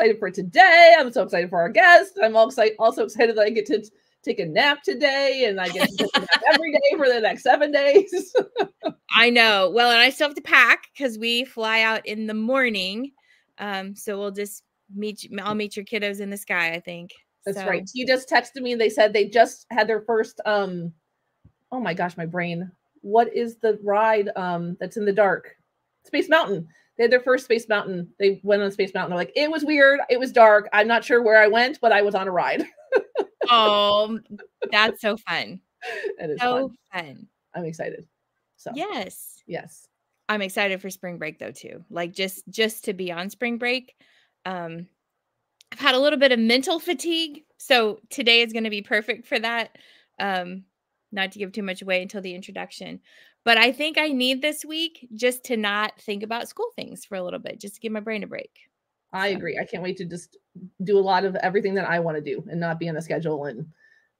excited. I'm so excited for today. I'm so excited for our guest. I'm all excited, also excited that I get to take a nap today and I get to take a nap every day for the next seven days. I know. Well, and I still have to pack because we fly out in the morning. Um, so we'll just meet. I'll meet your kiddos in the sky. I think. That's so. right. You just texted me. And they said they just had their first. um Oh my gosh, my brain. What is the ride um that's in the dark? Space Mountain. They had their first Space Mountain. They went on Space Mountain. They're like, it was weird. It was dark. I'm not sure where I went, but I was on a ride. oh, that's so fun. Is so fun. fun. I'm excited. So Yes. yes. I'm excited for spring break though too. Like just just to be on spring break. Um I've had a little bit of mental fatigue, so today is going to be perfect for that. Um not to give too much away until the introduction. But I think I need this week just to not think about school things for a little bit, just to give my brain a break. I agree. I can't wait to just do a lot of everything that I want to do and not be on a schedule and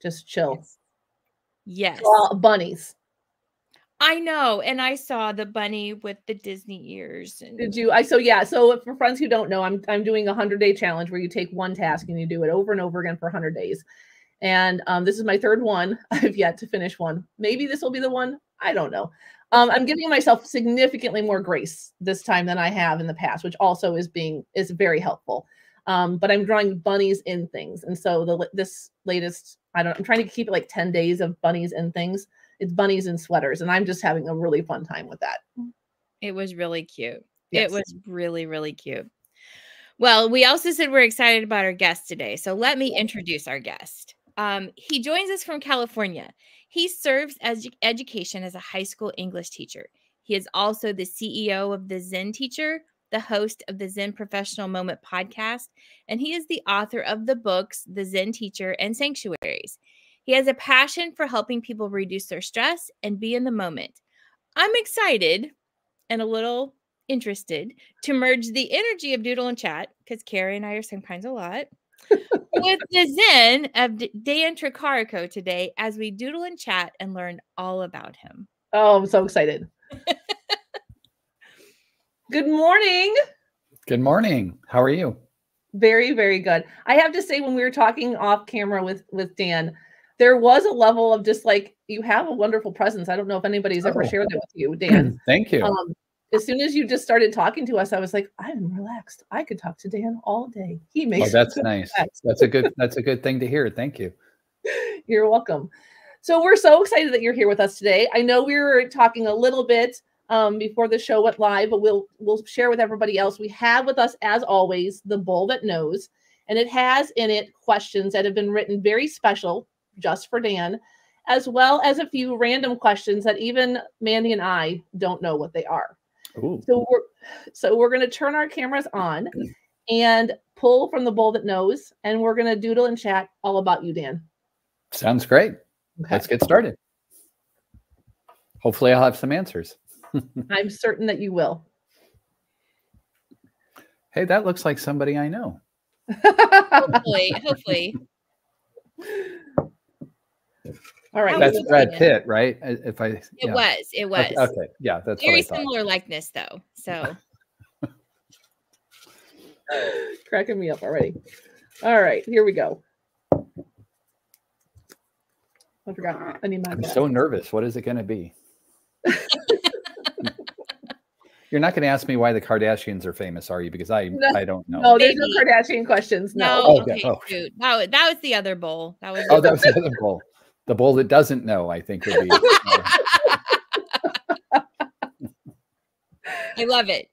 just chill. Yes. Yes. Well, bunnies. I know. And I saw the bunny with the Disney ears. And Did you? I so yeah. So for friends who don't know, I'm I'm doing a hundred day challenge where you take one task and you do it over and over again for hundred days. And um, this is my third one. I've yet to finish one. Maybe this will be the one. I don't know. Um, I'm giving myself significantly more grace this time than I have in the past, which also is being is very helpful. Um, but I'm drawing bunnies in things, and so the this latest I don't. I'm trying to keep it like ten days of bunnies in things. It's bunnies and sweaters, and I'm just having a really fun time with that. it was really cute. Yes. It was really, really cute. Well, we also said we're excited about our guest today. So let me introduce our guest. Um, he joins us from California. He serves as education as a high school English teacher. He is also the CEO of the Zen Teacher, the host of the Zen Professional Moment podcast, and he is the author of the books The Zen Teacher and Sanctuaries. He has a passion for helping people reduce their stress and be in the moment. I'm excited and a little interested to merge the energy of Doodle and Chat, because Carrie and I are sometimes a lot, with the Zen of Dan Tricarico today as we doodle and chat and learn all about him. Oh, I'm so excited. Good morning. Good morning. How are you? Very, very good. I have to say, when we were talking off camera with with Dan, there was a level of just like you have a wonderful presence. I don't know if anybody's ever Oh. shared that with you, Dan. Thank you. Um, as soon as you just started talking to us, I was like, I'm relaxed. I could talk to Dan all day. He oh, makes me that's nice. relaxed. That's a good that's a good thing to hear. Thank you. You're welcome. So we're so excited that you're here with us today. I know we were talking a little bit um, before the show went live, but we'll we'll share with everybody else. We have with us, as always, the bowl that knows, and it has in it questions that have been written very special just for Dan, as well as a few random questions that even Mandi and I don't know what they are. Ooh. So we're so we're going to turn our cameras on and pull from the bowl that knows, and we're going to doodle and chat all about you, Dan. Sounds great. Okay. Let's get started. Hopefully I'll have some answers. I'm certain that you will. Hey, that looks like somebody I know. Hopefully, hopefully. All right. That's Brad good. Pitt, right? If I It yeah. was. It was. Okay, okay. Yeah, that's Very what I thought. similar likeness, though. So cracking me up already. All right, here we go. I forgot. I need my I'm glasses. so nervous. What is it going to be? You're not going to ask me why the Kardashians are famous, are you? Because I No, I don't know. No, there's no Kardashian questions. No. no, oh, Okay. okay, Oh. shoot. That was, that was the other bowl. That was. Oh, that was the other bowl. The bull that doesn't know, I think, would be. I love it.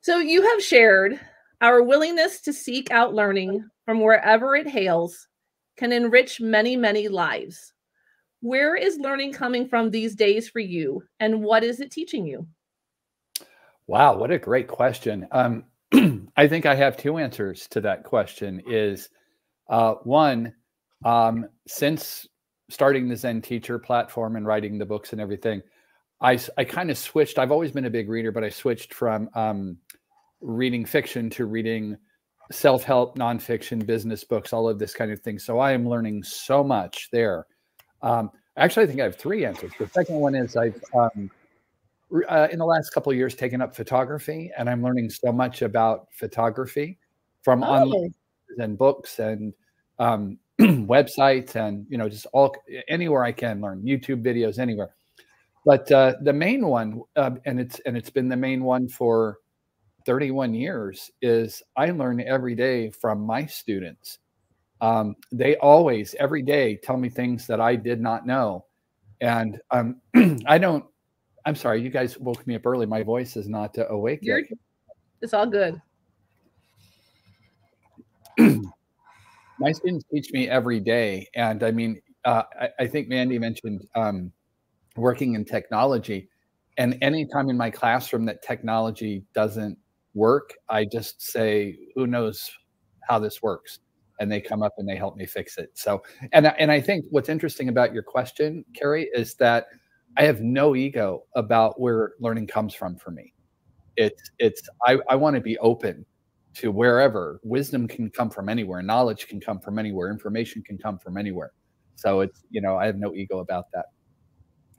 So you have shared our willingness to seek out learning from wherever it hails can enrich many, many lives. Where is learning coming from these days for you, and what is it teaching you? Wow, what a great question. Um, I think I have two answers to that question. Is uh, one, um, since starting the Zen Teacher platform and writing the books and everything, I, I kind of switched. I've always been a big reader, but I switched from um, reading fiction to reading self help, nonfiction, business books, all of this kind of thing. So I am learning so much there. Um, actually, I think I have three answers. The second one is I've um, uh, in the last couple of years taken up photography, and I'm learning so much about photography from Oh, online and books and um, websites and you know just all anywhere I can learn YouTube videos anywhere. But uh, the main one, uh, and it's and it's been the main one for 31 years, is I learn every day from my students. Um, they always every day tell me things that I did not know, and um, I don't. I'm sorry, you guys woke me up early. My voice is not uh, awake You're, yet. it's all good. My students teach me every day and i mean uh, I, I, think mandi mentioned um, working in technology and anytime in my classroom that technology doesn't work i just say who knows how this works? And they come up and they help me fix it. So and, and i think what's interesting about your question carrie is that i have no ego about where learning comes from for me. It's it's i, I want to be open to wherever. Wisdom can come from anywhere. Knowledge can come from anywhere. Information can come from anywhere. So it's you know i have no ego about that.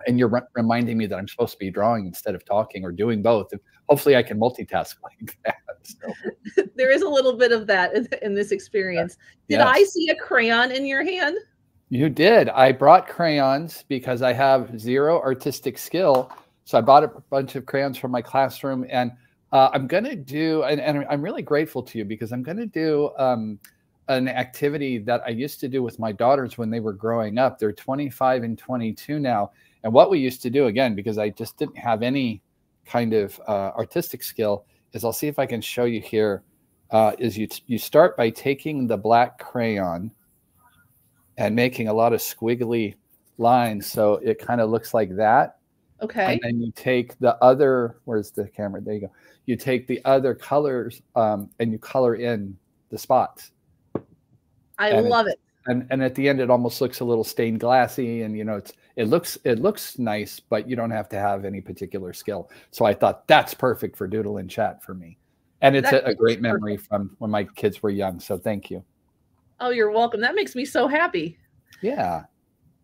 And you're re- reminding me that i'm supposed to be drawing instead of talking or doing both. Hopefully i can multitask like that. So, there is a little bit of that in, in this experience. Did yes. i see a crayon in your hand? You did. I brought crayons because i have zero artistic skill. So i bought a bunch of crayons from my classroom and uh, I'm going to do, and, and, I'm really grateful to you because I'm going to do um, an activity that I used to do with my daughters when they were growing up. They're 25 and 22 now. And what we used to do, again, because I just didn't have any kind of uh, artistic skill, is I'll see if I can show you here. Uh, is you, you start by taking the black crayon and making a lot of squiggly lines. So it kind of looks like that. Okay. And then you take the other, where's the camera? There you go. You take the other colors um, and you color in the spots. I and love it. And and at the end, it almost looks a little stained glassy, and you know, it's it looks it looks nice, but you don't have to have any particular skill. So I thought that's perfect for Doodle and Chat for me, and it's a, a, great memory from when my kids were young. So thank you. Oh, you're welcome. That makes me so happy. Yeah.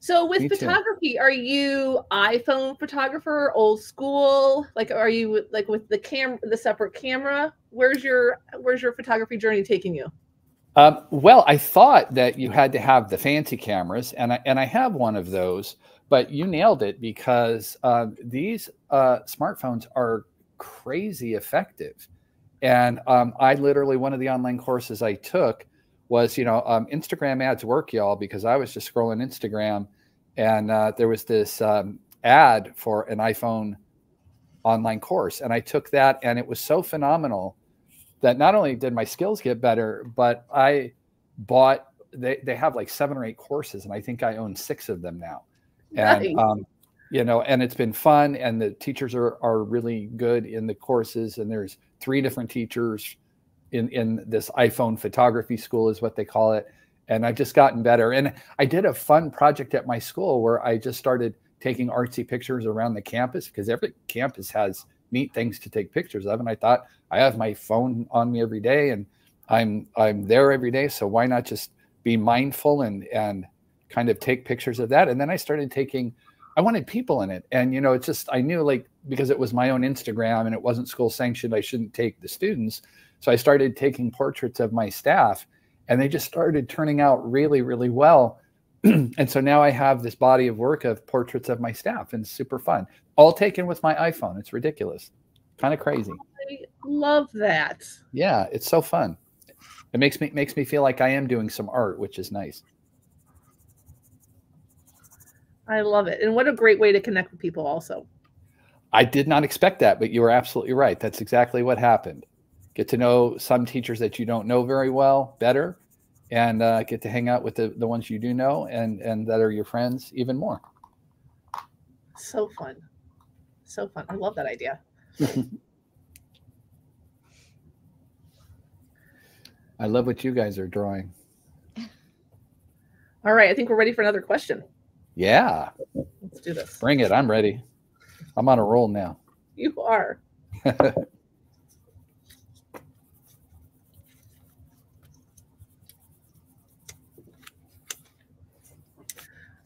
So with Me photography, too. are you iPhone photographer, old school? Like are you like with the cam the separate camera? Where's your where's your photography journey taking you? Um, well, I thought that you had to have the fancy cameras, and I and I have one of those, but you nailed it because uh, these uh, smartphones are crazy effective. And um, I literally one of the online courses I took was you know um, Instagram ads work, y'all, because I was just scrolling Instagram, and uh, there was this um, ad for an iPhone online course, and I took that, and it was so phenomenal that not only did my skills get better, but I bought. They they have like seven or eight courses, and I think I own six of them now, and nice. um, you know, and it's been fun, and the teachers are are really good in the courses, and there's three different teachers in in this iPhone photography school is what they call it. And I've just gotten better. And I did a fun project at my school where I just started taking artsy pictures around the campus because every campus has neat things to take pictures of. And I thought I have my phone on me every day and I'm I'm there every day. So why not just be mindful and and kind of take pictures of that? And then I started taking I wanted people in it. And you know it's just I knew like because it was my own Instagram and it wasn't school sanctioned I shouldn't take the students so I started taking portraits of my staff and they just started turning out really, really well. and so now I have this body of work of portraits of my staff and super fun. All taken with my iPhone. It's ridiculous. Kind of crazy. I love that. Yeah, it's so fun. It makes me makes me feel like I am doing some art, which is nice. I love it. And what a great way to connect with people also. I did not expect that, but you were absolutely right. That's exactly what happened get to know some teachers that you don't know very well better and uh, get to hang out with the, the ones you do know and and that are your friends even more. So fun. So fun. I love that idea. I love what you guys are drawing. All right i think we're ready for another question. Yeah. Let's do this. Bring it i'm ready. I'm on a roll now. You are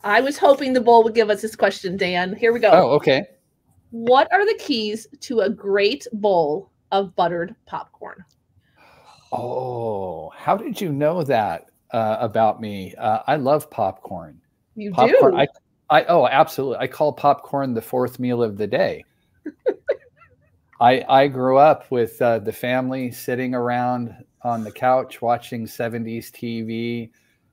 I was hoping the bowl would give us this question, Dan. Here we go. Oh, okay. What are the keys to a great bowl of buttered popcorn? Oh, how did you know that uh, about me? Uh, I love popcorn. You popcorn. do. I, I oh, absolutely. I call popcorn the fourth meal of the day. I I grew up with uh, the family sitting around on the couch watching 70s TV,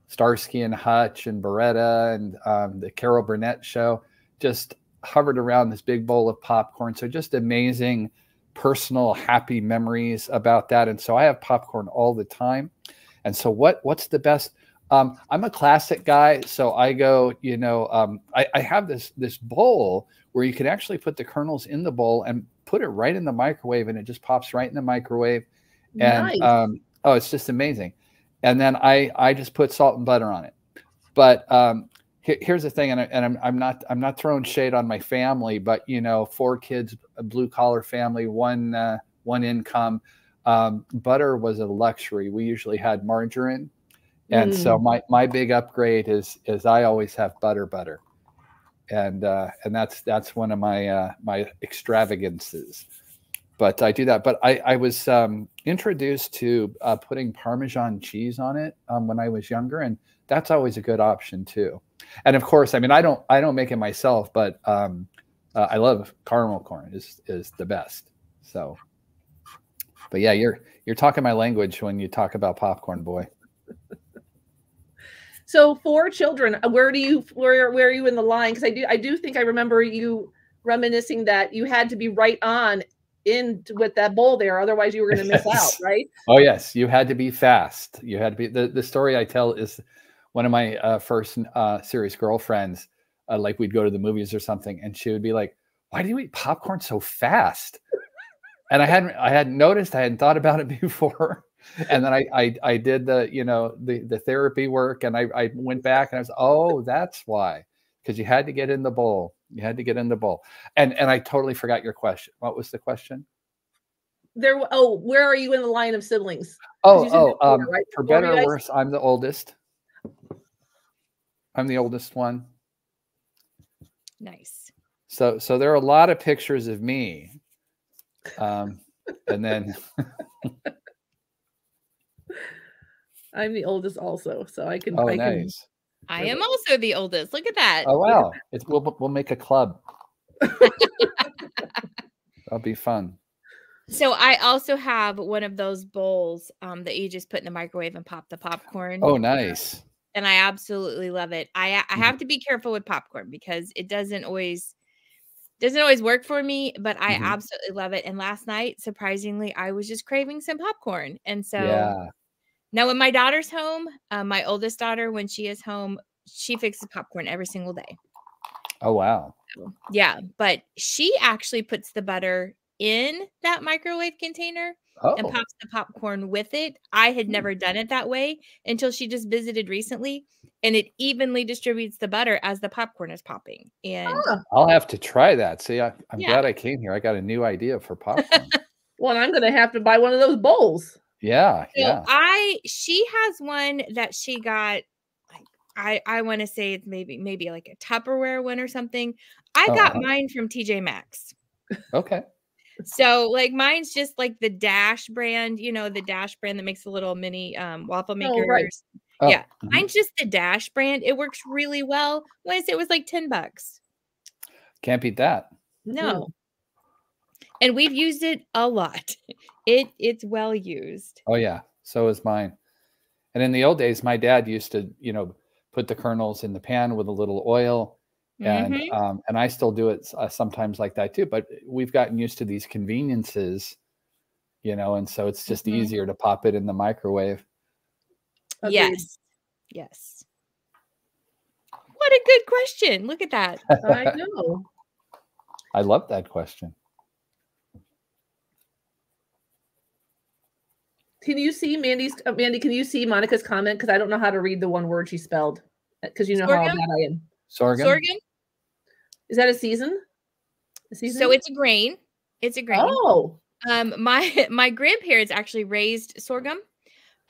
Starsky and Hutch and Baretta and um, the Carol Burnett show. Just hovered around this big bowl of popcorn. So just amazing personal happy memories about that. And so I have popcorn all the time. And so what what's the best? Um, I'm a classic guy, so I go, you know, um, I, I have this this bowl where you can actually put the kernels in the bowl and put it right in the microwave, and it just pops right in the microwave. And Nice. um, oh, it's just amazing. And then I I just put salt and butter on it. But um, he- here's the thing, and, I, and I'm, I'm not I'm not throwing shade on my family, but you know, four kids, a blue collar family, one uh, one income. Um, butter was a luxury. We usually had margarine, and so my my big upgrade is is I always have butter butter, and uh, and that's that's one of my uh, my extravagances. But I do that. But I I was um, introduced to uh, putting Parmesan cheese on it um, when I was younger, and that's always a good option too. And of course, I mean I don't I don't make it myself, but um, uh, I love caramel corn is is the best. So, but yeah, you're you're talking my language when you talk about popcorn, boy. So for children, uh, where do you where where are you in the line? Because I do I do think I remember you reminiscing that you had to be right on in with that bowl there, otherwise you were going to miss out, right? Oh yes, you had to be fast. You had to be. The, the story I tell is one of my uh, first uh, serious girlfriends. Uh, like we'd go to the movies or something, and she would be like, "Why do you eat popcorn so fast?" And I hadn't I hadn't noticed. I hadn't thought about it before. And then I I, I did the you know the the therapy work, and I I went back and I was oh that's why because you had to get in the bowl. You had to get in the bowl. And and I totally forgot your question. What was the question? There. Oh, where are you in the line of siblings? Oh, oh, before, um, right? for better or worse, I'm the oldest. I'm the oldest one. Nice. So, so there are a lot of pictures of me. Um, and then, I'm the oldest also, so I can. oh, I can nice. I am also the oldest. Look at that. Oh, wow. It's, we'll, we'll make a club. That'll be fun. So I also have one of those bowls um, that you just put in the microwave and pop the popcorn. Oh, nice. and I absolutely love it. I I Mhm. have to be careful with popcorn because it doesn't always doesn't always work for me, but I Mhm. absolutely love it. And last night, surprisingly, I was just craving some popcorn. And so yeah. Now when my daughter's home, uh, my oldest daughter, when she is home, she fixes popcorn every single day. Oh, wow. Yeah, but she actually puts the butter in that microwave container Oh, and pops the popcorn with it. I had Hmm. never done it that way until she just visited recently, and it evenly distributes the butter as the popcorn is popping. And Ah, I'll have to try that. See, I, I'm Yeah. glad I came here. I got a new idea for popcorn. well, I'm going to have to buy one of those bowls. Yeah. so Yeah. I she has one that she got like I I want to say it's maybe maybe like a Tupperware one or something. I got uh-huh. mine from TJ Maxx. Okay. So like mine's just like the Dash brand, you know, the Dash brand that makes the little mini um, waffle Oh, right. Oh, Yeah, mhm. Mine's just the Dash brand. It works really well. Say it was like 10 bucks. Can't beat that. No. And we've used it a lot. It it's well used. Oh yeah, so is mine. And in the old days, my dad used to, you know, put the kernels in the pan with a little oil, and Mhm. um, and I still do it uh, sometimes like that too. But we've gotten used to these conveniences, you know, and so it's just Mhm. easier to pop it in the microwave. Agreed. Yes. Yes. What a good question. Look at that. I know. I love that question. Can you see Mandi's uh, Mandi? Can you see Monica's comment? Because I don't know how to read the one word she spelled. Because you know how bad I am. Sorghum. Sorghum. Is that a season? A season? So it's a grain. It's a grain. oh, Um, my my grandparents actually raised sorghum.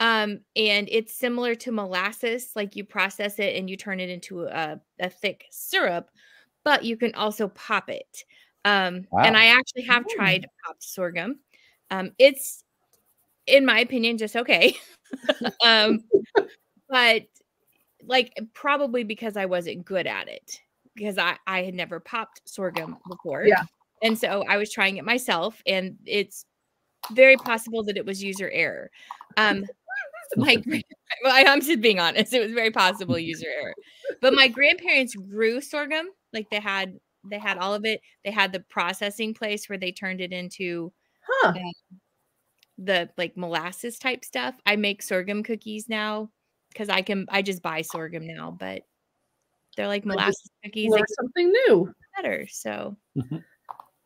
Um, and it's similar to molasses, like you process it and you turn it into a, a thick syrup, but you can also pop it. Um, and I actually have Mm. tried popped sorghum. Um, it's, in my opinion, just okay. um, but like probably because I wasn't good at it because I I had never popped sorghum before. Yeah. And so I was trying it myself, and it's very possible that it was user error. Um, my well, I'm just being honest. It was very possible user error. But my grandparents grew sorghum, like they had they had all of it. They had the processing place where they turned it into Huh. The like molasses type stuff. I make sorghum cookies now because I can I just buy sorghum now, but they're like molasses cookies. They Learn something new. better. So mm-hmm.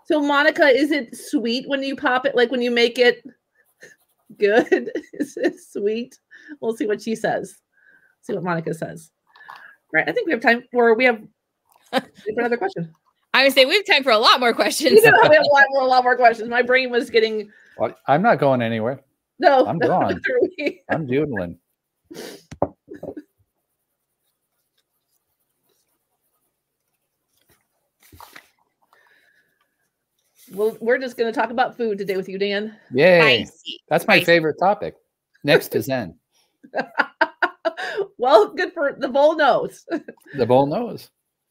So Monica, is it sweet when you pop it? Like when you make it good? is it sweet? We'll see what she says. See what Monica says. Right. I think we have time for we have for another question. I would say we have time for a lot more We questions. do have a lot more, a lot more questions. My brain was getting Well, I'm not going anywhere. no. I'm no, gone. neither are we. I'm doodling. Well, we're just going to talk about food today with you, Dan. Yay. Spicy. That's my Spicy. favorite topic. Next to Zen. well, good for the bowl knows. The bowl knows.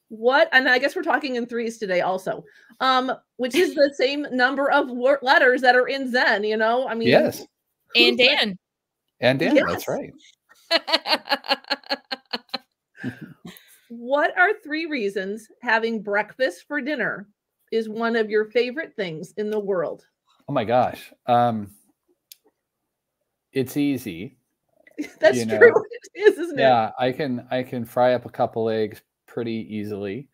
What and i guess we're talking in threes today also um which is the same number of wor- letters that are in zen you know i mean Yes. And Dan. And Dan, Yes. that's right. what are three reasons having breakfast for dinner is one of your favorite things in the world Oh my gosh. Um it's easy. that's You know, true it is isn't it Yeah, I can I can fry up a couple eggs pretty easily.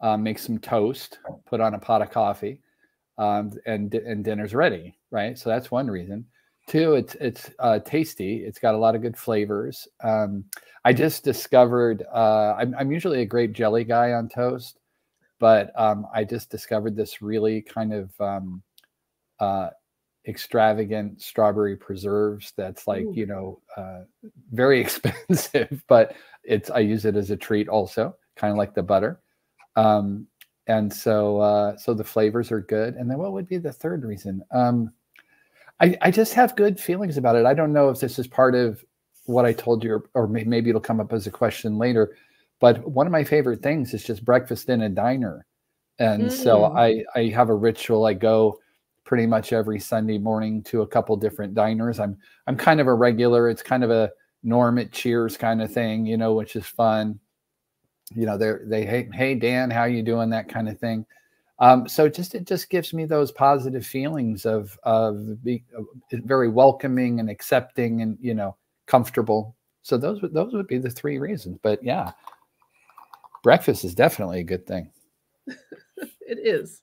Um, make some toast, put on a pot of coffee, um, and and dinner's ready. Right, so that's one reason. Two, it's it's uh, tasty. It's got a lot of good flavors. Um, I just discovered. Uh, I'm I'm usually a grape jelly guy on toast, but um, I just discovered this really kind of um, uh, extravagant strawberry preserves. That's like Ooh. you know uh, very expensive, but it's I use it as a treat also, kind of like the butter. Um, and so uh, so the flavors are good. And then what would be the third reason? Um, I I just have good feelings about it. I don't know if this is part of what I told you, or, or maybe it'll come up as a question later. But one of my favorite things is just breakfast in a diner, and so Mm. I I have a ritual. I go pretty much every Sunday morning to a couple different diners. I'm I'm kind of a regular. It's kind of a norm at Cheers kind of thing, you know, which is fun. You know, they're they hey hey Dan, how you doing? That kind of thing. Um, so just it just gives me those positive feelings of of being very welcoming and accepting and you know comfortable. So those would those would be the three reasons. But yeah, breakfast is definitely a good thing. it is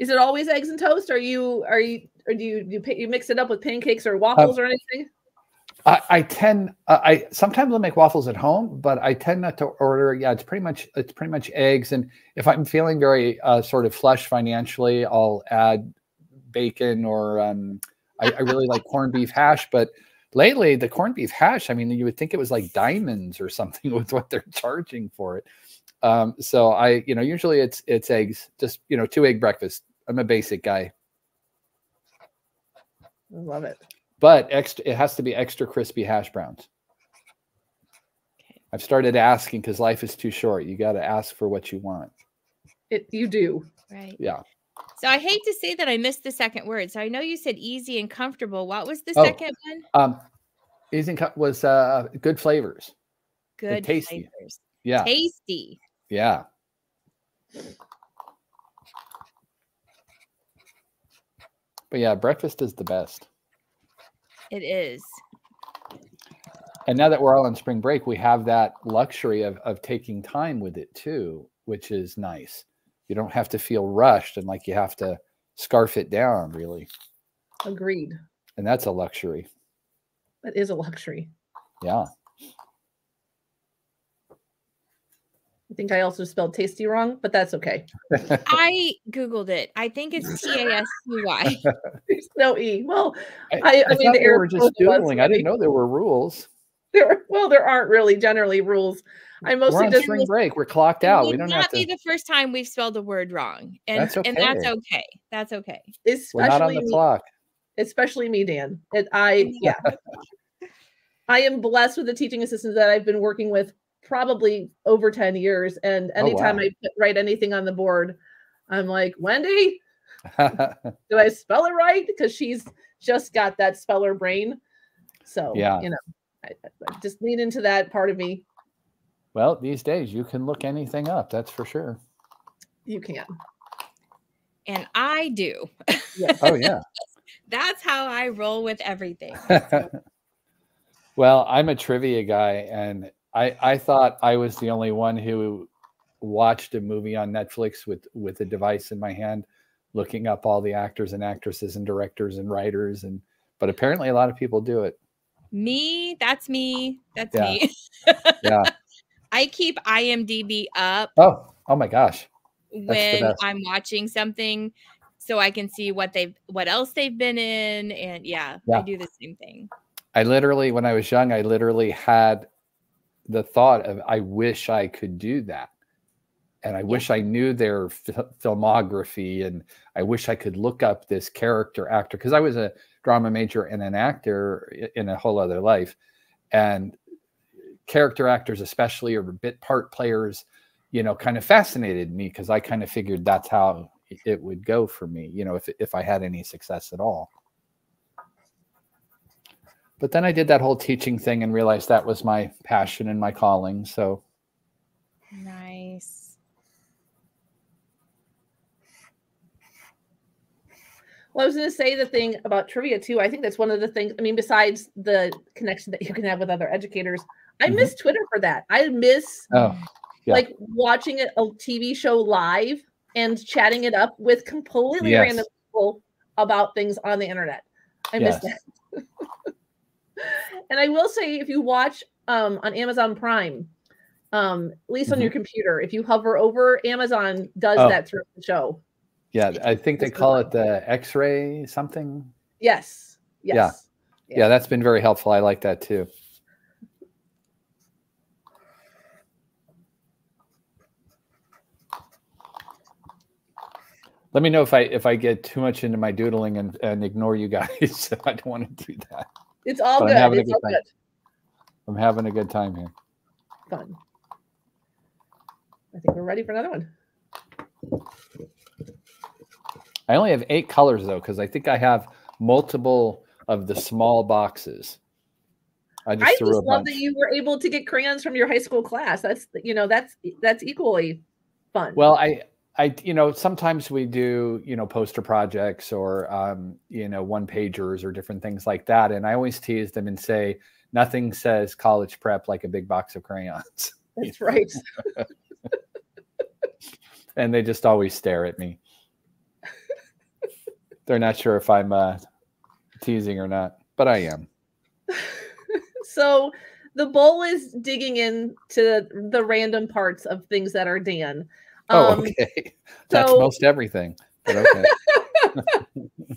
is it always eggs and toast are you are you or do you you, you mix it up with pancakes or waffles or anything I, I tend I sometimes I'll make waffles at home, but I tend not to order. Yeah, it's pretty much it's pretty much eggs, and if I'm feeling very uh, sort of flush financially, I'll add bacon or um, I, I really like corned beef hash. But lately, the corned beef hash, I mean, you would think it was like diamonds or something with what they're charging for it. Um, so I, you know, usually it's it's eggs, just you know, two egg breakfast. I'm a basic guy, love it but extra it has to be extra crispy hash browns. Okay. I've started asking because life is too short. You got to ask for what you want. it you do Right. Yeah. So I hate to say that I missed the second word. So I know you said easy and comfortable. What was the Oh. second one? Um, Easy cut was uh, good flavors. Good tasty. flavors. Yeah. Tasty. Yeah. But yeah, breakfast is the best. It is. And now that we're all on spring break, we have that luxury of, of taking time with it too, which is nice. You don't have to feel rushed and like you have to scarf it down, really. agreed And that's a luxury. that is a luxury Yeah. I think i also spelled tasty wrong but that's okay I googled it. I think it's T A S T Y. there's no e well I, I- I I mean, thought the they were just quote doodling. I didn't know there were rules. There, well, there aren't really generally rules. I We're mostly on just spring break. We're clocked out. It We don't not have be the first time we've spelled a word wrong, and That's and that's okay. okay. That's okay. We're not on especially the me, clock. especially me, Dan. It, I yeah, I am blessed with the teaching assistants that I've been working with probably over ten years, and Oh, anytime wow. I put, write anything on the board, I'm like Wendy, do I spell it right? Because she's just got that speller brain. So Yeah. you know, I, I just lean into that part of me. well, these days you can look anything up. That's for sure. You can. And I do. Yes. Oh yeah. That's how I roll with everything. well, I'm a trivia guy, and I I thought I was the only one who watched a movie on Netflix with with a device in my hand, looking up all the actors and actresses and directors and writers, and but apparently a lot of people do it. me, that's me. That's Yeah. me. Yeah. I keep IMDb up Oh, oh my gosh. when. I'm watching something so I can see what they've what else they've been in and yeah, I do the same thing. I literally, when I was young, I literally had the thought of, I wish I could do that. And I wish I knew their fil- filmography and I wish I could look up this character actor because I was a drama major and an actor in a whole other life. And character actors, especially, or bit part players, you know, kind of fascinated me because I kind of figured that's how it would go for me, you know, if, if I had any success at all. But then I did that whole teaching thing and realized that was my passion and my calling. So Nice. Well, I was going to say the thing about trivia too. I think that's one of the things. I mean, besides the connection that you can have with other educators, I Mhm. miss Twitter for that. I miss Oh, yeah. like watching a, a TV show live and chatting it up with completely Yes. random people about things on the internet. I miss Yes. that. and I will say, if you watch um, on Amazon Prime, um, at least on your computer, if you hover over, Amazon does Mm-hmm. Oh. that through the show. yeah. I think they call it the X ray something. Yes. Yes. Yeah. Yeah. that's been very helpful. I like that too. Let me know if I if I get too much into my doodling and, and ignore you guys. I don't want to do that. It's all But I'm good. having a It's good all time. good. I'm having a good time here. Fun. I think we're ready for another one. I only have eight colors though, because I think I have multiple of the small boxes. I just I just love bunch. that you were able to get crayons from your high school class. That's you know that's that's equally fun. Well, I, I, you know, sometimes we do, you know, poster projects or, um, you know, one pagers or different things like that. And I always tease them and say, nothing says college prep like a big box of crayons. that's right. and they just always stare at me. They're not sure if I'm uh, teasing or not, but I am. so the bowl is digging into the random parts of things that are Dan. Oh, Um, okay. That's so- most everything. But okay.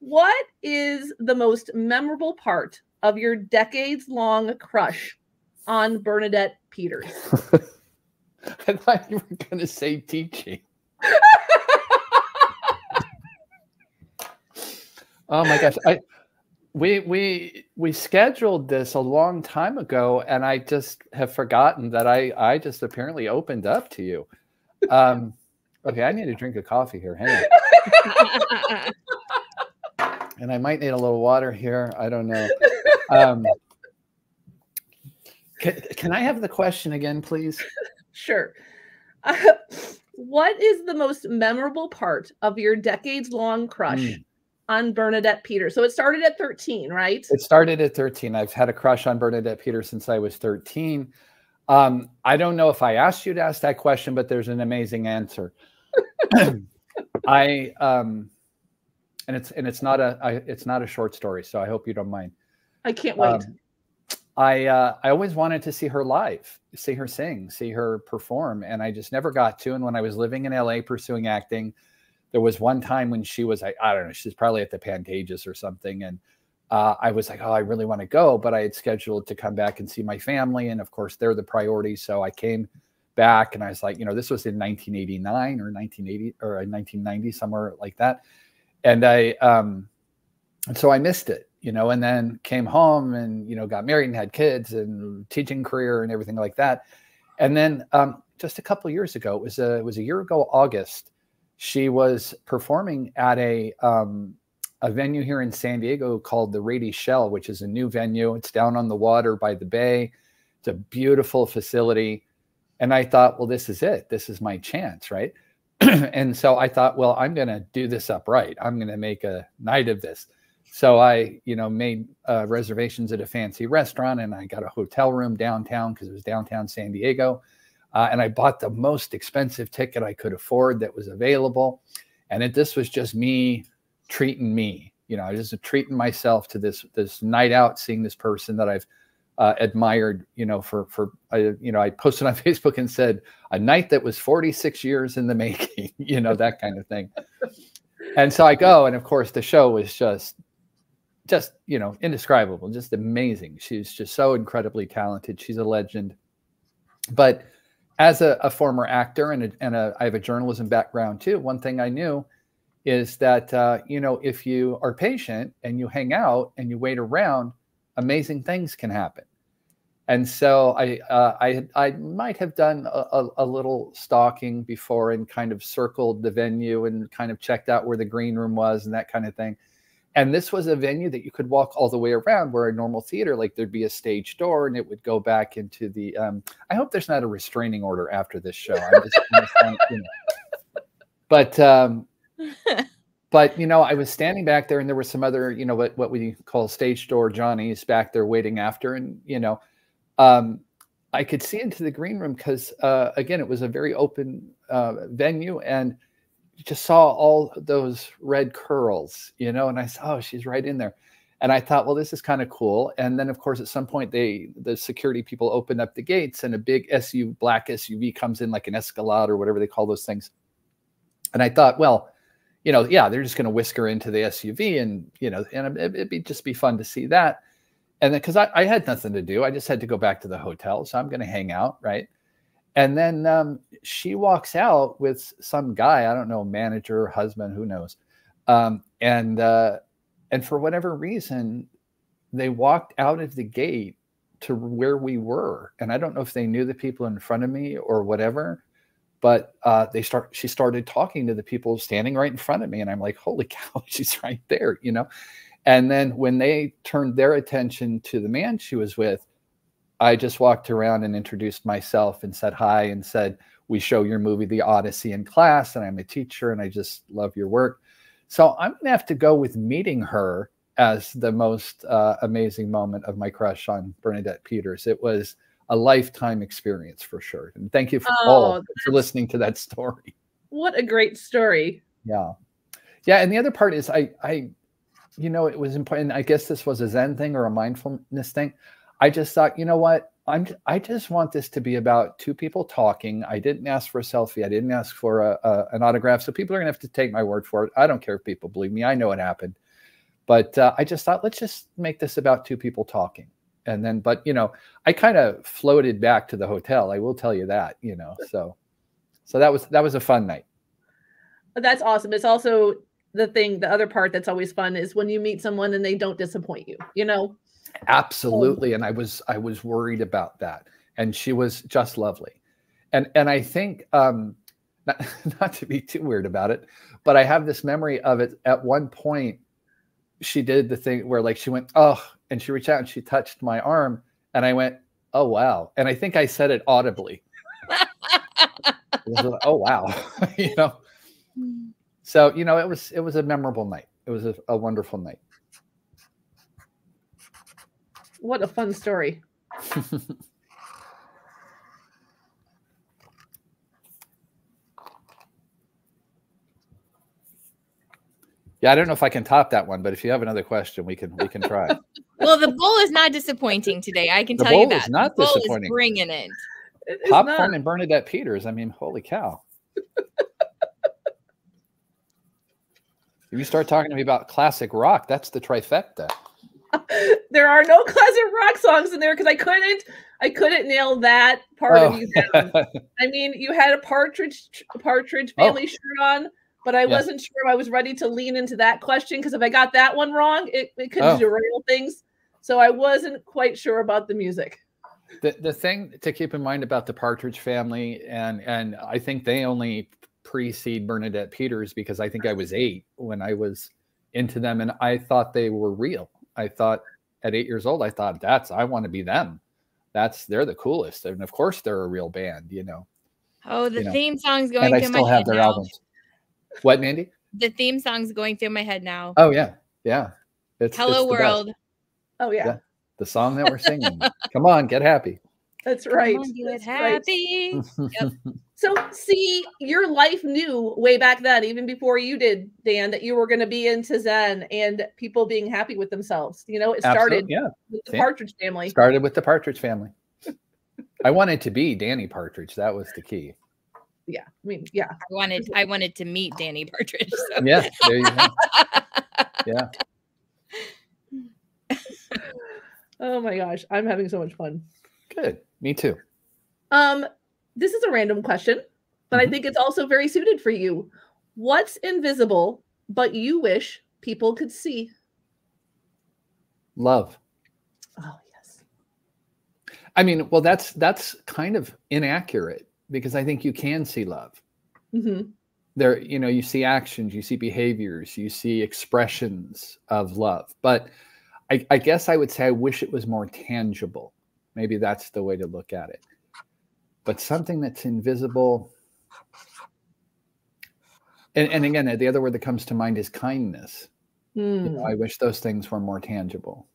What is the most memorable part of your decades long crush on Bernadette Peters? I thought you were going to say teaching. Oh my gosh. I we we we scheduled this a long time ago and I just have forgotten that I I just apparently opened up to you. Um okay, I need a drink of coffee here. Hang on. And I might need a little water here. I don't know. Um can, can I have the question again, please? Sure. Uh, what is the most memorable part of your decades long crush Mm. on Bernadette Peters? So it started at 13, right? It started at 13. I've had a crush on Bernadette Peters since I was 13. Um, I don't know if I asked you to ask that question, but there's an amazing answer. I um, and it's and it's not a I, it's not a short story, so I hope you don't mind. I can't wait. Um, I uh, I always wanted to see her live, see her sing, see her perform, and I just never got to. And when I was living in LA pursuing acting, there was one time when she was I, I don't know, she's probably at the Pantages or something, and uh, I was like, oh, I really want to go, but I had scheduled to come back and see my family, and of course they're the priority. So I came back, and I was like, you know, this was in 1989 or 1980 or 1990, somewhere like that, and I um, and so I missed it, you know, and then came home and you know got married and had kids and teaching career and everything like that, and then um, just a couple years ago, it was a it was a year ago August, she was performing at a um, a venue here in San Diego called the Rady Shell, which is a new venue. It's down on the water by the bay. It's a beautiful facility. And I thought, well, this is it. This is my chance, right? and so I thought, well, I'm going to do this upright. I'm going to make a night of this. So I, you know, made uh, reservations at a fancy restaurant and I got a hotel room downtown because it was downtown San Diego. Uh, and I bought the most expensive ticket I could afford that was available. And it, this was just me treating me. You know, I was just treating myself to this this night out, seeing this person that I've uh, admired. You know, for for I, you know, I posted on Facebook and said a night that was 46 years in the making. you know, that kind of thing. and so I go, and of course, the show was just just you know indescribable, just amazing. She's just so incredibly talented. She's a legend. But as a, a former actor and a, and a, I have a journalism background too. One thing I knew is that uh, you know if you are patient and you hang out and you wait around, amazing things can happen. And so I uh, I I might have done a, a, little stalking before and kind of circled the venue and kind of checked out where the green room was and that kind of thing. And this was a venue that you could walk all the way around, where a normal theater, like there'd be a stage door and it would go back into the. Um, I hope there's not a restraining order after this show. Just you know. But um, but you know, I was standing back there, and there were some other, you know, what what we call stage door Johnnies back there waiting after, and you know, um, I could see into the green room because uh, again, it was a very open uh, venue, and just saw all those red curls, you know, and I saw, oh, she's right in there. And I thought, well, this is kind of cool. And then, of course, at some point, they the security people open up the gates, and a big SUV, black SUV, comes in like an Escalade or whatever they call those things. And I thought, well, you know, yeah, they're just going to whisk her into the SUV, and you know, and it'd be just be fun to see that. And then, because I, I had nothing to do, I just had to go back to the hotel, so I'm going to hang out, right? And then um, she walks out with some guy, I don't know, manager, husband, who knows. Um, and uh, and for whatever reason, they walked out of the gate to where we were. And I don't know if they knew the people in front of me or whatever, but uh, they start. She started talking to the people standing right in front of me, and I'm like, "Holy cow, she's right there!" You know. And then when they turned their attention to the man she was with, I just walked around and introduced myself and said hi and said, We show your movie, The Odyssey, in class, and I'm a teacher and I just love your work. So I'm going to have to go with meeting her as the most uh, amazing moment of my crush on Bernadette Peters. It was a lifetime experience for sure. And thank you for oh, all for listening to that story. What a great story. Yeah. Yeah. And the other part is I, I, you know, it was important. I guess this was a Zen thing or a mindfulness thing. I just thought, you know what? I'm I just want this to be about two people talking. I didn't ask for a selfie. I didn't ask for a, a an autograph. So people are gonna have to take my word for it. I don't care if people believe me. I know it happened. But uh, I just thought, let's just make this about two people talking. And then, but you know, I kind of floated back to the hotel. I will tell you that. You know, so so that was that was a fun night. That's awesome. It's also the thing. The other part that's always fun is when you meet someone and they don't disappoint you. You know, Absolutely. And I was I was worried about that. And she was just lovely. And and I think um not, not to be too weird about it, but I have this memory of it at one point she did the thing where like she went, oh, and she reached out and she touched my arm and I went, oh wow. And I think I said it audibly. it oh wow. you know. So, you know, it was it was a memorable night. It was a, a wonderful night. What a fun story. Yeah, I don't know if I can top that one, but if you have another question, we can we can try. Well, the bowl is not disappointing today. I can the tell you that. Is not the disappointing. Is bringing it. it Popcorn not. and Bernadette Peters. I mean, holy cow! if you start talking to me about classic rock, that's the trifecta. there are no classic rock songs in there because I couldn't I couldn't nail that part Oh. of you down. I mean, you had a partridge a partridge Oh. family shirt on, but I Yeah. wasn't sure I was ready to lean into that question because if I got that one wrong, it, it could Oh. derail things. So I wasn't quite sure about the music. the the thing to keep in mind about the Partridge family, and and I think they only precede Bernadette Peters because I think I was eight when I was into them, and I thought they were real. I thought at eight years old, I thought that's I want to be them. That's they're the coolest, and of course they're a real band, you know. Oh, the You know, theme song's going And I still my have head their now. albums. What, Mandy? The theme song's going through my head now. Oh yeah, yeah. It's Hello it's the best. World. Oh yeah, Yeah. The song that we're singing. Come on, get happy. that's Come right. on, get That's right. happy. So, see, your life knew way back then, even before you did, Dan, that you were going to be into Zen and people being happy with themselves. You know, it started Absolutely, yeah. with the See? Partridge family. Started with the Partridge family. I wanted to be Danny Partridge. That was the key. Yeah, I mean, yeah. I wanted I wanted to meet Danny Partridge. So. Yeah, there you go. Yeah. Oh my gosh, I'm having so much fun. Good. Me too. Um, this is a random question, but I Mhm. think it's also very suited for you. What's invisible but you wish people could see? Love. Oh yes. I mean, well, that's that's kind of inaccurate because I think you can see love. hmm There, you know, you see actions, you see behaviors, you see expressions of love. But I, I guess I would say I wish it was more tangible. Maybe that's the way to look at it. But something that's invisible. And, and again, the other word that comes to mind is kindness. You Hmm. know, I wish those things were more tangible.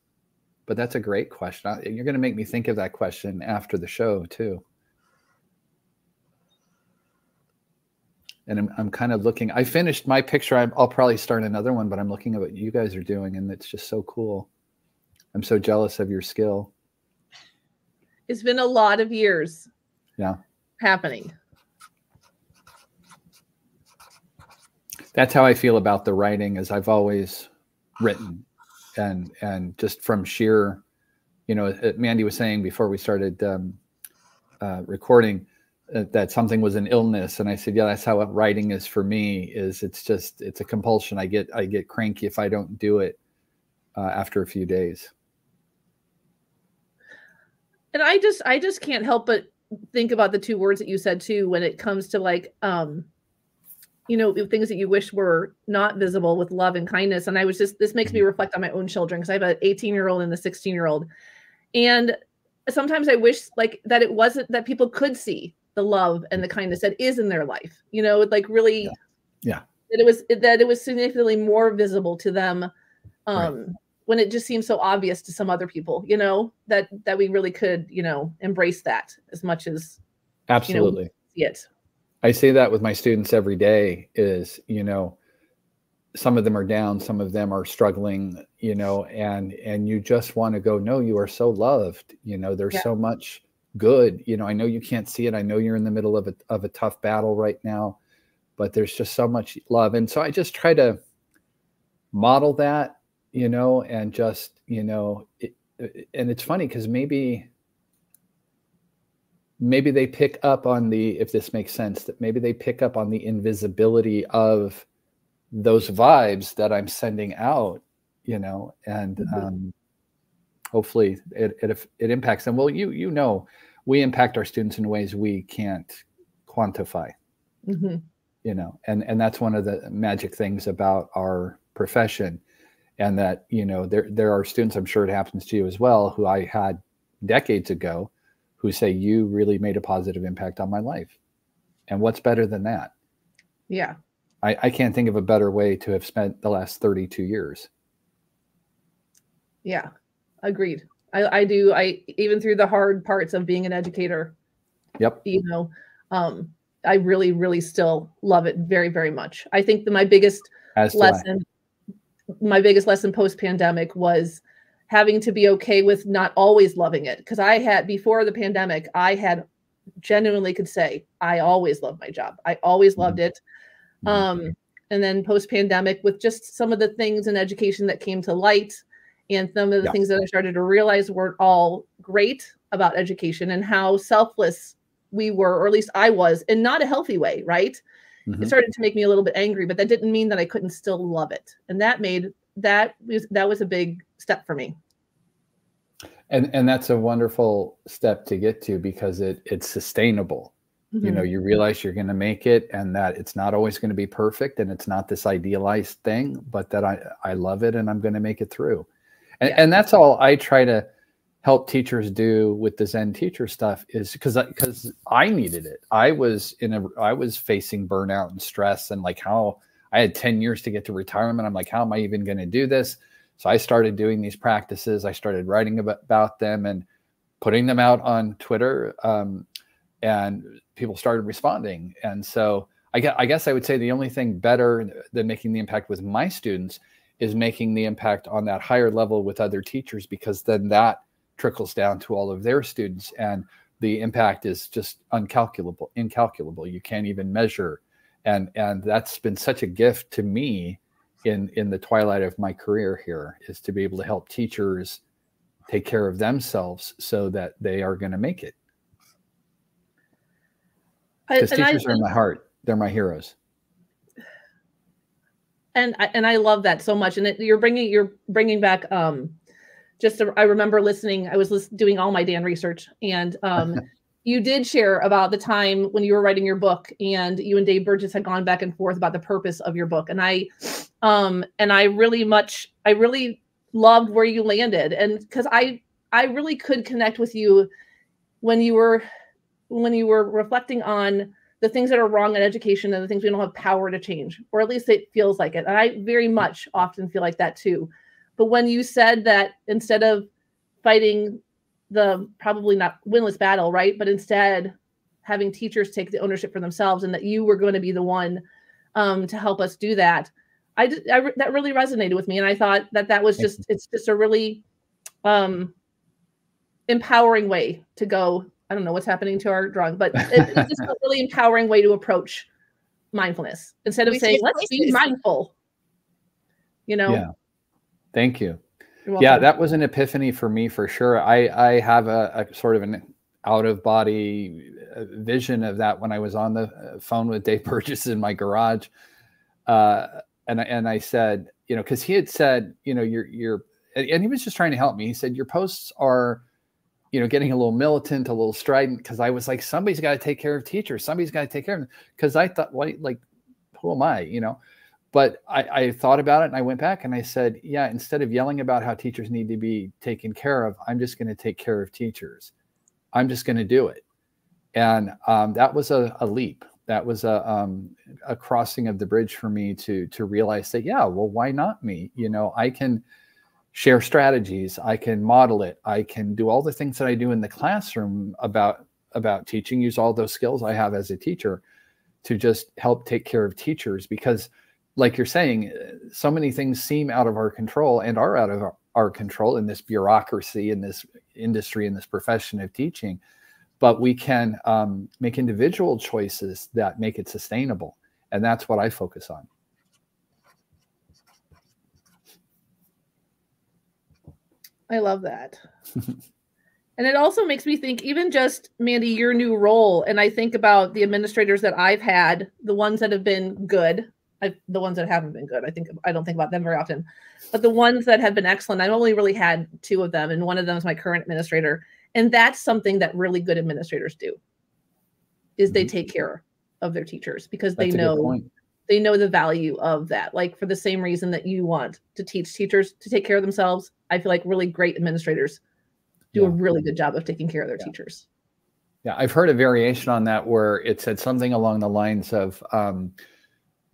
But that's a great question. I- You're going to make me think of that question after the show too. And I'm, I'm kind of looking. I finished my picture. I'm, I'll probably start another one, but I'm looking at what you guys are doing, and it's just so cool. I'm so jealous of your skill. It's been a lot of years. Yeah. Happening. That's how I feel about the writing, as I've always written, and and just from sheer, you know, uh, Mandy was saying before we started um, uh, recording uh, that something was an illness, and I said, yeah, that's how writing is for me. Is it's just it's a compulsion. I get I get cranky if I don't do it uh, after a few days. And i just i just can't help but think about the two words that you said too when it comes to like um you know things that you wish were not visible with love and kindness and i was just this makes me reflect on my own children because i have an 18 year old and a 16 year old and sometimes i wish like that it wasn't that people could see the love and the kindness that is in their life you know like really Yeah. Yeah. that it was that it was significantly more visible to them um when it just seems so obvious to some other people you know that that we really could you know embrace that as much as Absolutely. see it I say that with my students every day is, you know, some of them are down, some of them are struggling, you know, and and you just want to go, no, you are so loved. You know, there's Yeah. so much good. You know, I know you can't see it. I know you're in the middle of a of a tough battle right now, but there's just so much love. And so I just try to model that, you know, and just, you know, it, and it's funny because maybe maybe they pick up on the if this makes sense that maybe they pick up on the invisibility of those vibes that i'm sending out you know and Mhm. um, hopefully it, it it impacts them well you you know we impact our students in ways we can't quantify Mhm. you know and and that's one of the magic things about our profession and that you know there there are students i'm sure it happens to you as well who i had decades ago who say you really made a positive impact on my life. And what's better than that? Yeah. I, I can't think of a better way to have spent the last 32 years. Yeah. Agreed. I i do. I even through the hard parts of being an educator yep. you know um i really really still love it very very much. I think that my biggest as lesson my biggest lesson post pandemic was having to be okay with not always loving it because i had before the pandemic i had genuinely could say i always loved my job i always Mhm. loved it Mhm. um and then post pandemic with just some of the things in education that came to light and some of the Yeah. things that I started to realize weren't all great about education and how selfless we were, or at least I was, in not a healthy way, right? Mhm. It started to make me a little bit angry, but that didn't mean that I couldn't still love it. And that made that was that was a big step for me. And and that's a wonderful step to get to because it it's sustainable. You know, Mhm. you realize you're going to make it and that it's not always going to be perfect and it's not this idealized thing, but that I I love it and I'm going to make it through. And Yeah. and that's all I try to help teachers do with the Zen teacher stuff is because because I needed it. I was in a I was facing burnout and stress and like how I had 10 years to get to retirement. I'm like, how am I even going to do this? So I started doing these practices. I started writing about, about them and putting them out on Twitter. Um, and people started responding. And so I I guess I would say the only thing better than making the impact with my students is making the impact on that higher level with other teachers, because then that trickles down to all of their students. And the impact is just uncalculable, incalculable. You can't even measure. And, and that's been such a gift to me in in the twilight of my career here is to be able to help teachers take care of themselves so that they are going to make it because and I- teachers are in my heart they're my heroes and I, and I love that so much. And it, you're bringing you're bringing back um, just a, I remember listening. I was lis- doing all my Dan research, and um, you did share about the time when you were writing your book, and you and Dave Burgess had gone back and forth about the purpose of your book. And I, um, and I really much, I really loved where you landed, and because I I really could connect with you when you were when you were reflecting on the things that are wrong in education and the things we don't have power to change, or at least it feels like it. And I very much often feel like that too. But when you said that instead of fighting the probably not winless battle, right? But instead having teachers take the ownership for themselves and that you were going to be the one um, to help us do that. I, I that really resonated with me. And I thought that that was just, it's just a really um, empowering way to go I don't know what's happening to our drawing, but it, it's just a really empowering way to approach mindfulness instead of We saying, let's be mindful. You know? yeah thank you. Yeah that was an epiphany for me for sure. I i have a, a sort of an out of body uh, vision of that when i was on the uh, phone with dave burgess in my garage. Uh, and I, and i said you know because he had said you know you're you're and he was just trying to help me. He said your posts are you know getting a little militant a little strident because i was like somebody's got to take care of teachers. Somebody's got to take care of them. Because i thought like like who am i? You know but I, I thought about it and I went back and I said, yeah, instead of yelling about how teachers need to be taken care of, I'm just going to take care of teachers. I'm just going to do it. And um, that was a, a leap. That was a, um, a crossing of the bridge for me to, to realize that, yeah, well, why not me? You know, I can share strategies. I can model it. I can do all the things that I do in the classroom about, about teaching, use all those skills I have as a teacher to just help take care of teachers because like you're saying, uh, so many things seem out of our control and are out of our, our control in this bureaucracy, in this industry, in this profession of teaching. But we can um, make individual choices that make it sustainable. And that's what I focus on. I love that. and it also makes me think, even just Mandy, your new role, and I think about the administrators that I've had, the ones that have been good, I, the ones that haven't been good. I think I don't think about them very often, but the ones that have been excellent, I've only really had two of them, and one of them is my current administrator, and that's something that really good administrators do, is they Mhm. take care of their teachers because they That's good know they know the value of that. Like for the same reason that you want to teach teachers to take care of themselves, I feel like really great administrators do a really good job of taking care of their Yeah. teachers. Yeah, I've heard a variation on that where it said something along the lines of um,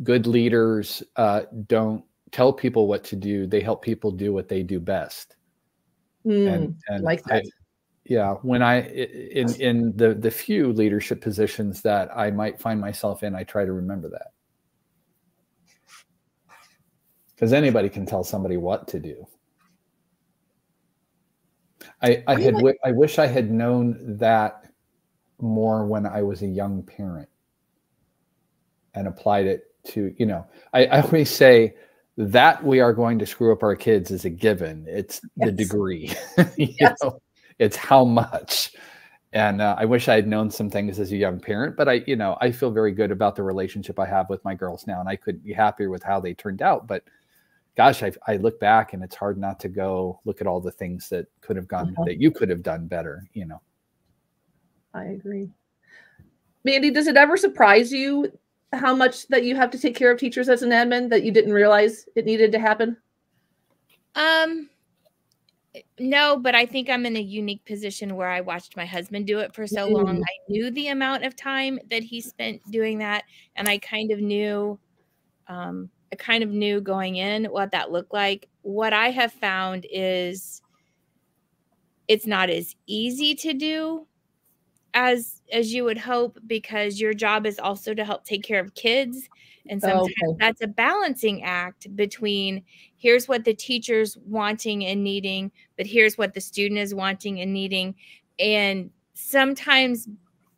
good leaders uh, don't tell people what to do; they help people do what they do best. Mm, and and like I- that. yeah, when I i- in in the the few leadership positions that I might find myself in, I try to remember that because anybody can tell somebody what to do. I I What do you had I wish I had known that more when I was a young parent and applied it to you know I, I always say that we are going to screw up our kids is a given. It's yes. the degree, you yes. know, it's how much. And uh, I wish I had known some things as a young parent, but I, you know, I feel very good about the relationship I have with my girls now, and I couldn't be happier with how they turned out. But gosh, I, I look back and it's hard not to go look at all the things that could have gone uh-huh. that you could have done better. You know. I agree. Mandy, does it ever surprise you how much that you have to take care of teachers as an admin that you didn't realize it needed to happen? Um, no, but I think I'm in a unique position where I watched my husband do it for so mm. long. I knew the amount of time that he spent doing that, and I kind of knew, um, I kind of knew going in what that looked like. What I have found is it's not as easy to do as as you would hope because your job is also to help take care of kids and oh, sometimes okay. that's a balancing act between here's what the teacher's wanting and needing but here's what the student is wanting and needing and sometimes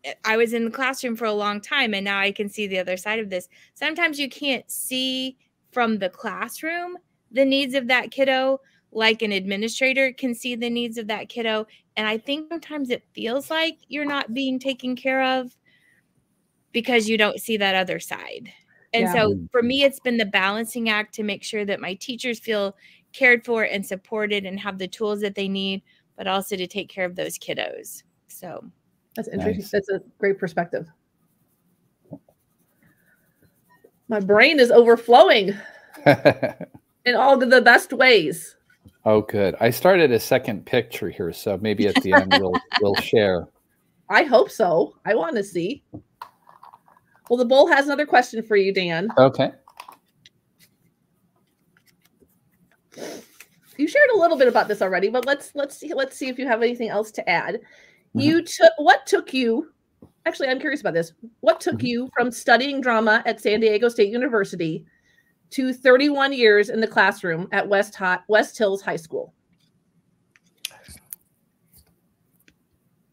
eh, I was in the classroom for a long time and now I can see the other side of this. Sometimes you can't see from the classroom the needs of that kiddo like an administrator can see the needs of that kiddo and I think sometimes it feels like you're not being taken care of because you don't see that other side. And yeah. so mm. for me, it's been the balancing act to make sure that my teachers feel cared for and supported and have the tools that they need, but also to take care of those kiddos. So that's interesting. Nice. That's a great perspective. My brain is overflowing in all the best ways. Oh, good. I started a second picture here, so maybe at the end we'll we'll share. I hope so. I want to see. Well, the bowl has another question for you, Dan. Okay. You shared a little bit about this already, but let's let's see let's see if you have anything else to add. Mm-hmm. You took what took you actually I'm curious about this. What took mm-hmm. you from studying drama at San Diego State University to 31 years in the classroom at West, Hot, West Hills High School?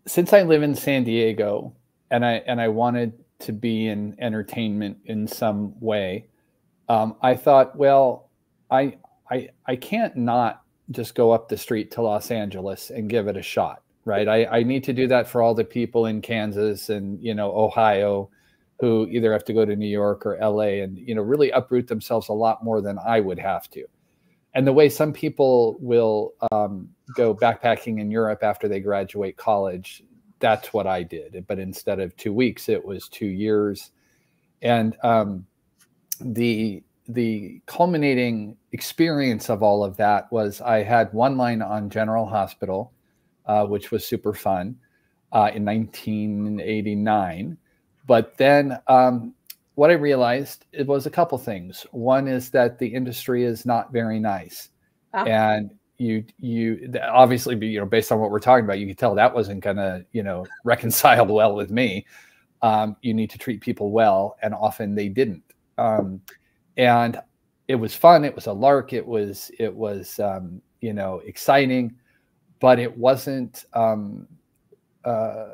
Since I live in San Diego and I and I wanted to be in entertainment in some way, um, I thought, well, I I I can't not just go up the street to Los Angeles and give it a shot, right? I, I need to do that for all the people in Kansas and you know Ohio who either have to go to New York or LA and you know really uproot themselves a lot more than I would have to. And the way some people will um, go backpacking in Europe after they graduate college, that's what I did. But instead of two weeks, it was two years. And um, the the culminating experience of all of that was I had one line on General Hospital, uh, which was super fun uh, in 1989. But then um, what I realized it was a couple things. One is that the industry is not very nice, ah. and you you obviously you know based on what we're talking about, you could tell that wasn't going to you know reconcile well with me. Um, you need to treat people well, and often they didn't. Um, and it was fun. It was a lark. It was it was um, you know exciting, but it wasn't um, uh,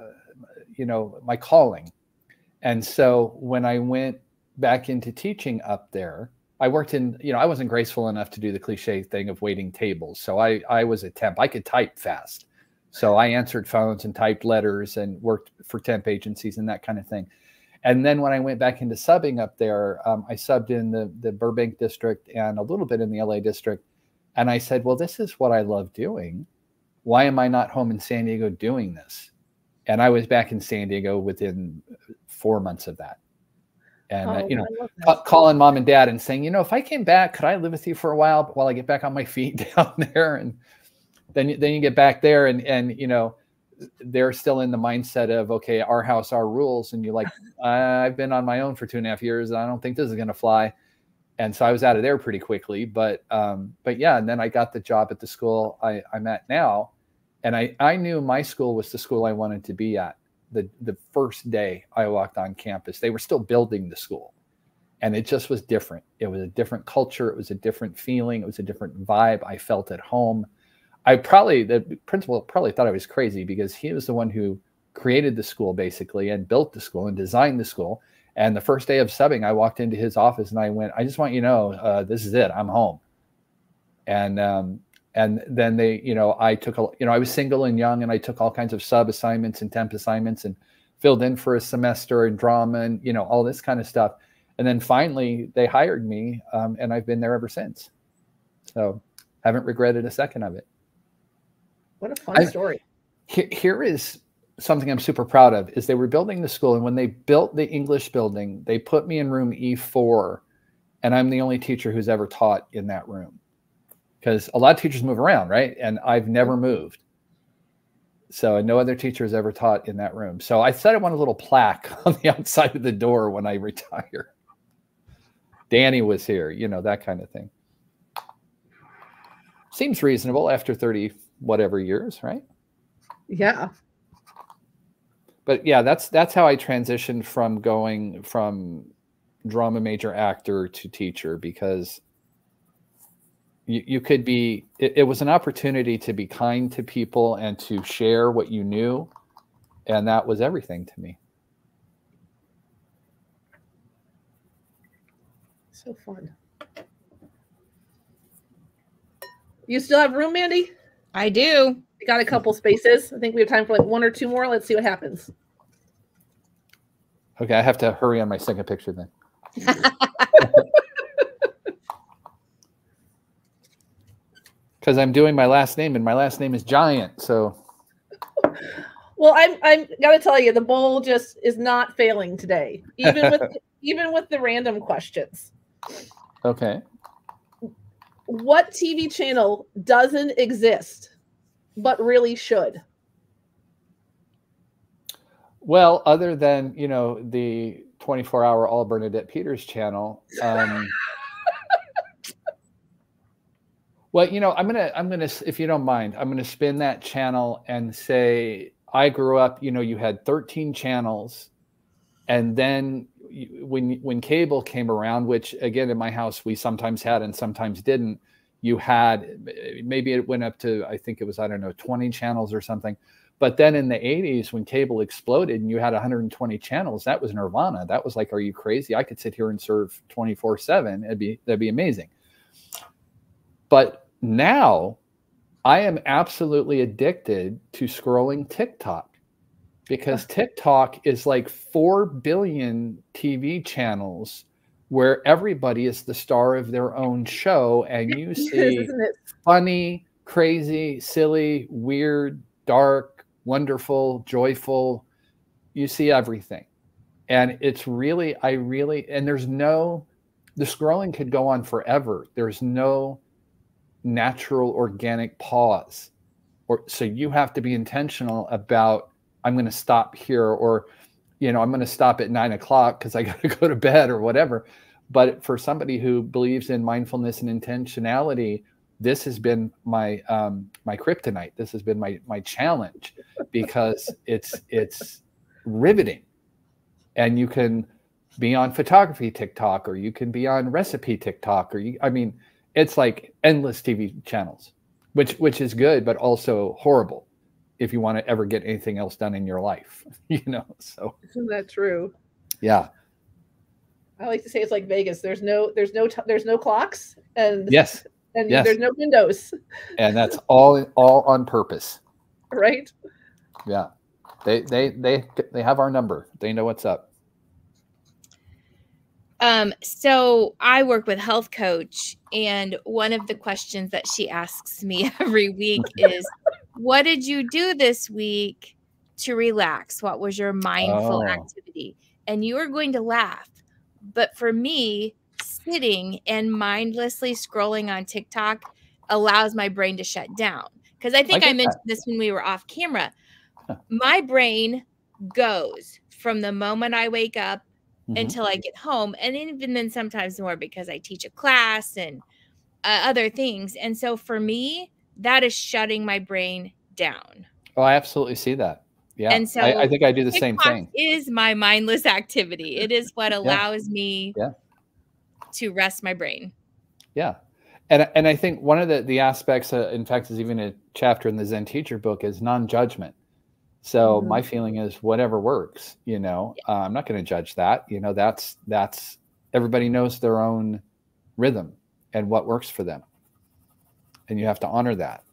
you know my calling and so when I went back into teaching up there, I worked in, you know, I wasn't graceful enough to do the cliche thing of waiting tables. So I, I was a temp. I could type fast. So I answered phones and typed letters and worked for temp agencies and that kind of thing. And then when I went back into subbing up there, um, I subbed in the, the Burbank district and a little bit in the LA district. And I said, well, this is what I love doing. Why am I not home in San Diego doing this? And I was back in San Diego within four months of that. And, uh, oh, uh, you know, calling mom and dad and saying, you know, if I came back, could I live with you for a while while I get back on my feet down there? And then, then you get back there and, and, you know, they're still in the mindset of, okay, our house, our rules. And you're like, I've been on my own for two and a half years. And I don't think this is going to fly. And so I was out of there pretty quickly, but, um, but yeah. And then I got the job at the school I, I'm at now. And I, I knew my school was the school I wanted to be at the the first day I walked on campus. They were still building the school, and it just was different. It was a different culture. It was a different feeling. It was a different vibe. I felt at home. I probably the principal probably thought I was crazy because he was the one who created the school basically and built the school and designed the school. And the first day of subbing, I walked into his office and I went, I just want you to know, uh, this is it. I'm home. And um, and then they, you know, I took a, you know, I was single and young, and I took all kinds of sub assignments and temp assignments and filled in for a semester in drama and you know all this kind of stuff. And then finally, they hired me, um, and I've been there ever since. So haven't regretted a second of it. What a fun I, story. Here, here is something I'm super proud of is they were building the school and when they built the English building, they put me in room E4 and I'm the only teacher who's ever taught in that room. Because a lot of teachers move around, right? And I've never mm-hmm. moved. So no other teacher has ever taught in that room. So I said I want a little plaque on the outside of the door when I retire. Danny was here, you know, that kind of thing. Seems reasonable after 30 whatever years, right? Yeah. But yeah, that's that's how I transitioned from going from drama major actor to teacher because you, you could be it, it was an opportunity to be kind to people and to share what you knew and that was everything to me. So fun. You still have room mandy? I do. We got a couple spaces. I think we have time for like one or two more. Let's see what happens. Okay i have to hurry on my second picture then because I'm doing my last name, and my last name is Giant. So, well, I'm I'm gotta tell you, the bowl just is not failing today, even with even with the random questions. Okay. What TV channel doesn't exist, but really should? Well, other than you know the 24 hour All Bernadette Peters channel. Um, Well, you know, I'm gonna, I'm gonna, if you don't mind, I'm gonna spin that channel and say, I grew up. You know, you had 13 channels, and then when when cable came around, which again in my house we sometimes had and sometimes didn't, you had eh, maybe it went up to I think it was I don't know 20 channels or something. But then in the 80s, when cable exploded and you had 120 channels, that was nirvana. That was like, are you crazy? I could sit here and serve 24 seven. It'd be that'd be amazing. But now I am absolutely addicted to scrolling TikTok because TikTok is like 4 billion TV channels where everybody is the star of their own show and you see funny, crazy, silly, weird, dark, wonderful, joyful. You see everything. And it's really, I really, and there's no, the scrolling could go on forever. There's no natural organic pause. Or so you have to be intentional about i'm going to stop here or you know i'm going to stop at nine o'clock because i got to go to bed or whatever. But for somebody who believes in mindfulness and intentionality this has been my um, my kryptonite. This has been my my challenge because it's it's riveting. And you can be on photography tiktok or you can be on recipe tiktok or you i mean it's like endless TV channels, which which is good, but also horrible if you want to ever get anything else done in your life. You know, so isn't that true? Yeah. I like to say it's like Vegas. There's no there's no there's no clocks and yes and yes. there's no windows. And that's all all on purpose. Right. Yeah. They they they they have our number. They know what's up. Um, so I work with health coach, and one of the questions that she asks me every week is, "What did you do this week to relax? What was your mindful oh. activity?" And you are going to laugh, but for me, sitting and mindlessly scrolling on TikTok allows my brain to shut down. Because I think I, I mentioned that. this when we were off camera. My brain goes from the moment I wake up mm-hmm. until I get home. And even then, sometimes more because I teach a class and uh, other things. And so for me, that is shutting my brain down. Oh, I absolutely see that. Yeah. And so I, I think I do the same thing. Is my mindless activity. It is what allows yeah. me yeah. to rest my brain. Yeah. And, and I think one of the, the aspects, uh, in fact, is even a chapter in the Zen teacher book is non-judgment So Mhm. my feeling is whatever works, you know, uh, I'm not going to judge that. You know, that's, that's, everybody knows their own rhythm and what works for them. And you have to honor that.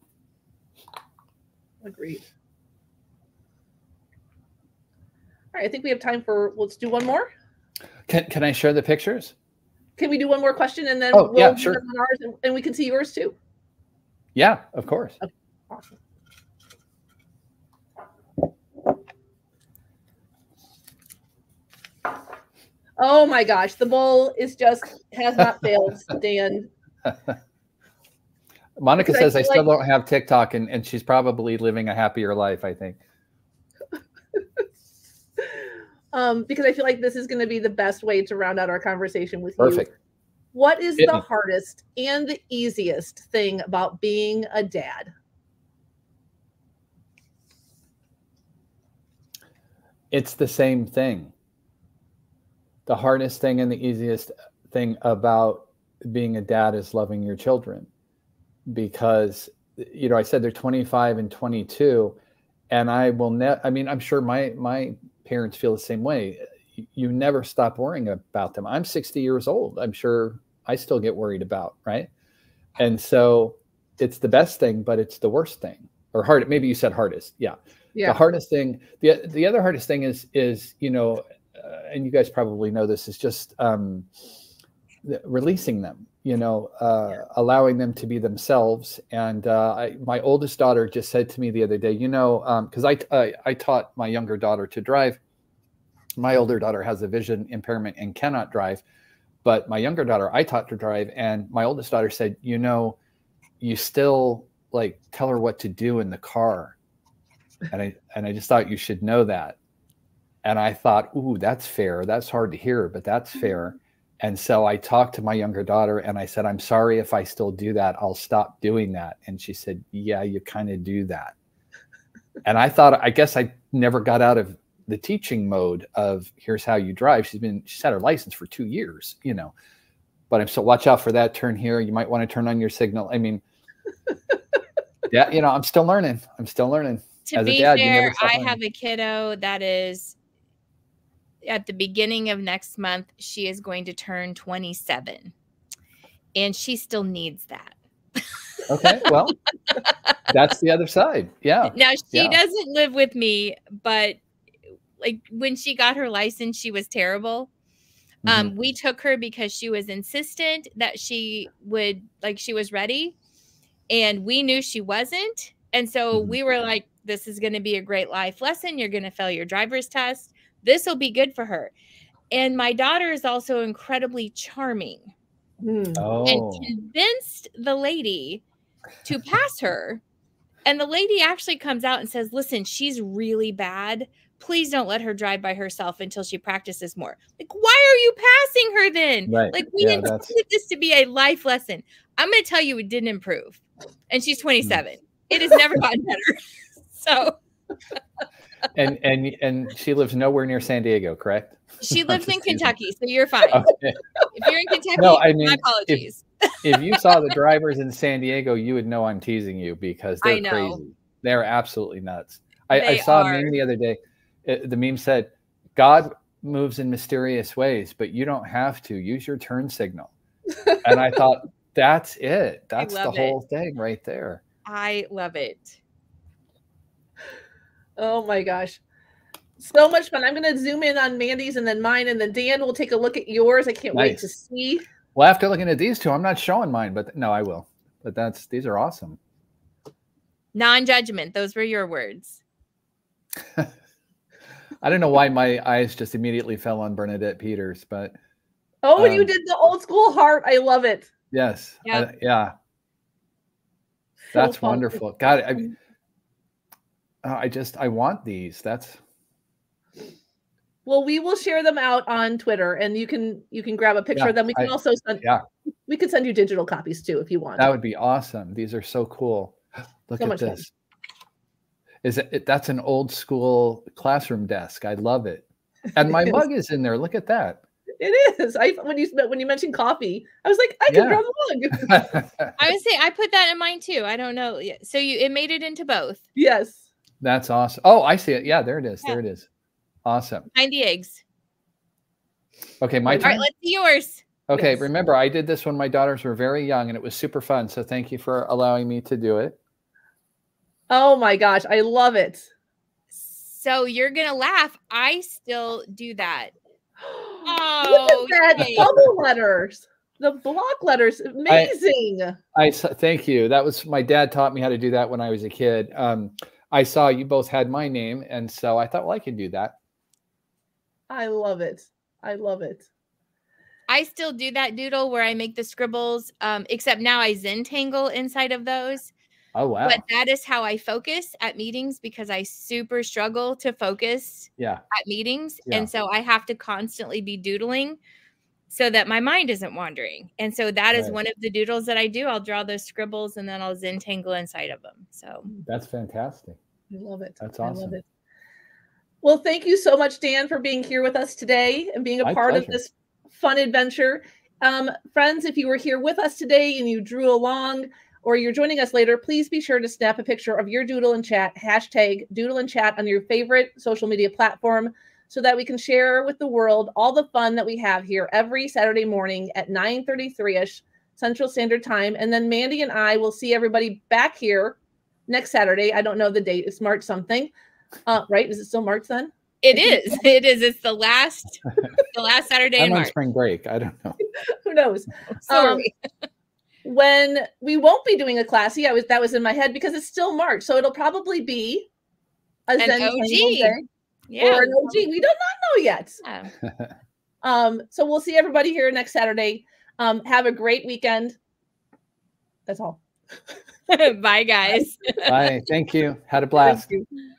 Agreed. All right, I think we have time for. Let's do one more. Can, can I share the pictures? Can we do one more question and then Oh, we'll yeah, sure. on ours and, and we can see yours too? Yeah, of course. Awesome. Oh my gosh, the bowl is just has not failed, Dan. Monica Because says I feel still like- don't have TikTok and, and she's probably living a happier life, I think. Um, because I feel like this is going to be the best way to round out our conversation with you. Perfect. What is Hit the me. hardest and the easiest thing about being a dad? It's the same thing. The hardest thing and the easiest thing about being a dad is loving your children. Because you know I said they're 25 and 22 and I will ne- I mean I'm sure my my parents feel the same way. You- never stop worrying about them. I'm 60 years old. I'm sure I still get worried about right? And so it's the best thing but it's the worst thing. Or hard maybe you said hardest yeah. Yeah. the hardest thing the the other hardest thing is is you know and you guys probably know this is just um releasing them you know uh allowing them to be themselves. And uh I, my oldest daughter just said to me the other day you know um because I, I i taught my younger daughter to drive. My older daughter has a vision impairment and cannot drive but my younger daughter i taught to drive. And my oldest daughter said you know you still like tell her what to do in the car. And I and I just thought you should know that. And I thought, ooh, that's fair. That's hard to hear, but that's mm-hmm. fair. And so I talked to my younger daughter and I said, I'm sorry if I still do that. I'll stop doing that. And she said, Yeah, you kind of do that. And I thought, I guess I never got out of the teaching mode of here's how you drive. She's been she's had her license for two years, you know. But I'm so watch out for that turn here. You might want to turn on your signal. I mean, yeah, you know, I'm still learning. I'm still learning. to As a be dad, you fair, I learning. have a kiddo that is at the beginning of next month, she is going to turn 27. And she still needs that. Okay, well, that's the other side. Yeah. Now she Yeah. doesn't live with me, but like when she got her license, she was terrible. Mm-hmm. Um, we took her because she was insistent that she would like she was ready, and we knew she wasn't. And so Mhm. we were like, this is going to be a great life lesson. You're going to fail your driver's test. This will be good for her. And my daughter is also incredibly charming Hmm. Oh, and convinced the lady to pass her. And the lady actually comes out and says, Listen, she's really bad. Please don't let her drive by herself until she practices more. Like, why are you passing her then? Right. Like, we Yeah, that's- intended this to be a life lesson. I'm going to tell you, it didn't improve. And she's Hmm. 27. It has never gotten better. So and and and she lives nowhere near San Diego, correct? she lives in. Kentucky. So you're fine. Okay. If you're in Kentucky, No, I mean, my apologies. if you saw the drivers in San Diego, you would know I'm teasing you because they're know. crazy. They're absolutely nuts. I, I saw are. a meme the other day. It, the meme said, "God moves in mysterious ways, but you don't have to use your turn signal." and I thought, that's it. That's the love it. whole thing right there. I love it. Oh my gosh. So much fun. I'm going to zoom in on Mandy's and then mine, and then Dan will take a look at yours. I can't wait to see. Well, after looking at these two, I'm not showing mine, but no, I will. But that's these are awesome. Non-judgment. Those were your words. I don't know why my eyes just immediately fell on Bernadette Peters, but Oh, and you Um, did the old school heart. I love it. yes, I- Yeah. yeah, So that's fun. wonderful. God, I, uh, I just I want these. That's Well, we will share them out on Twitter, and you can you can grab a picture Yeah, of them. We can I- also send yeah. we could send you digital copies too if you want. that would be awesome. These are so cool. Look So at much fun. this. Is it, it? That's an old school classroom desk. I love it. And my It is. mug is in there. Look at that. It is. I when you when you mentioned coffee, I was like, I can Yeah. grab a mug. I would say I put that in mine too. I don't know. Yeah, So you it made it into both. yes. That's awesome. Oh, I see it. Yeah, there it is. Yeah. There it is. Awesome. 90 eggs. Okay, my All turn. right, let's see yours. Okay, Yes. remember I did this when my daughters were very young and it was super fun. So thank you for allowing me to do it. Oh my gosh, I love it. So you're gonna laugh. I still do that. Look Oh, at that yay. bubble letters. The block letters, amazing. I s- thank you. That was my dad taught me how to do that when I was a kid. Um, I saw you both had my name, and so I thought, well, I can do that. I love it. I love it. I still do that doodle where I make the scribbles, um, except now I Zentangle inside of those. Oh wow, But that is how I focus at meetings because I super struggle to focus yeah, at meetings. Yeah. And so I have to constantly be doodling so that my mind isn't wandering. And so that is Right. one of the doodles that I do. I'll draw those scribbles and then I'll Zentangle inside of them. So that's fantastic. I love it. That's I love awesome. it. Well, thank you so much, Dan, for being here with us today and being a My part of this fun adventure. Um, friends, if you were here with us today and you drew along or you're joining us later, please be sure to snap a picture of your doodle and chat, hashtag doodle and chat on your favorite social media platform so that we can share with the world all the fun that we have here every Saturday morning at 9:33ish Central Standard Time. And then Mandy and I will see everybody back here next Saturday. I don't know the date. It's March something. Uh, right? Is it still March then? it is. It is. It's the last the last Saturday I'm in on March. spring break. I don't know. Who knows? Sorry. When we won't be doing a classy, I was that was in my head because it's still March, so it'll probably be a An Zen OG. Tangle Day yeah. or an OG. We do not know yet. yeah. Um, so we'll see everybody here next Saturday. Um, have a great weekend. That's all. Bye guys. Bye. Thank you. Had a blast. Thank you.